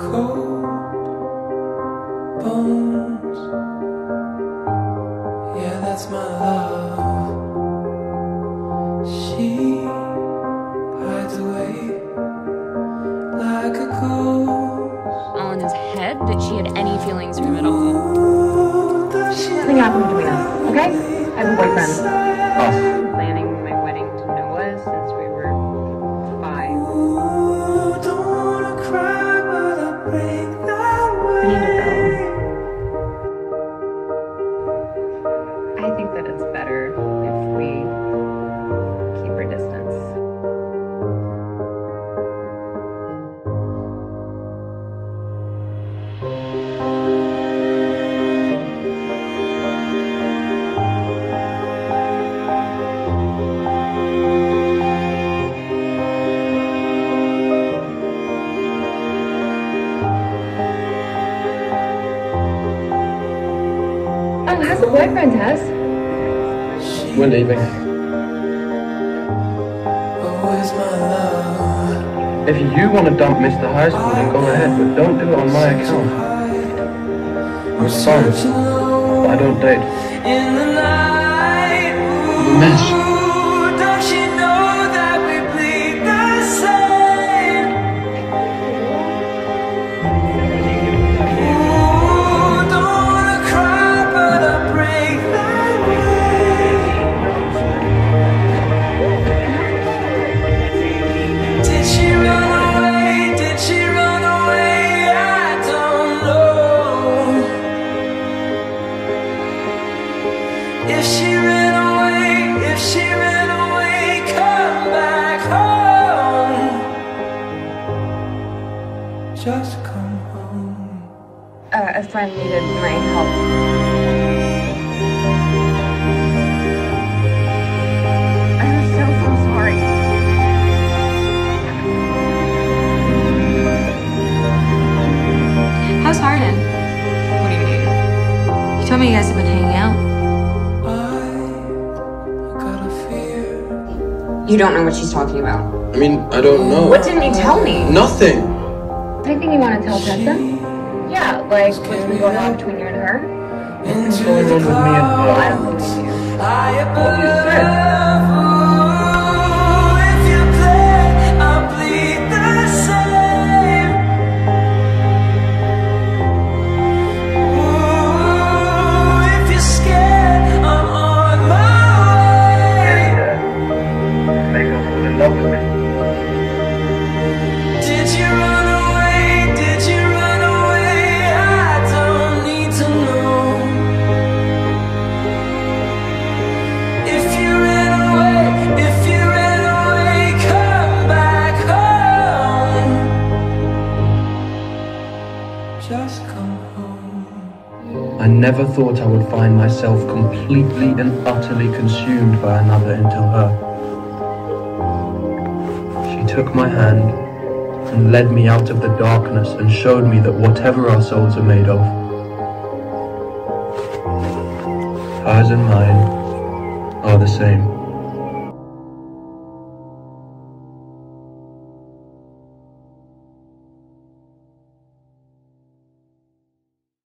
Cold bones. Yeah, that's my love. She hides away like a ghost. on his head that she had any feelings for him at all. Ooh, does she Nothing happened between us, okay? I have a boyfriend. Us. I think that it's Oh, how's the boyfriend, Tess? We're leaving. Oh, where's my love? If you want to dump Mr. High School, then go ahead, but don't do it on my account. I'm sorry, but I don't date. In the night, The mess. Uh, a friend needed my help. I'm so, so sorry. How's Hardin? What do you mean? You told me you guys have been hanging out. I got a fear. You don't know what she's talking about. I mean, I don't know. What didn't you tell me? Nothing. Anything you want to tell Tessa? Yeah, like what's been going on between you and her? Into the on with me and? Well, I don't clouds. believe you. Never thought I would find myself completely and utterly consumed by another until her. She took my hand and led me out of the darkness and showed me that whatever our souls are made of, hers and mine are the same.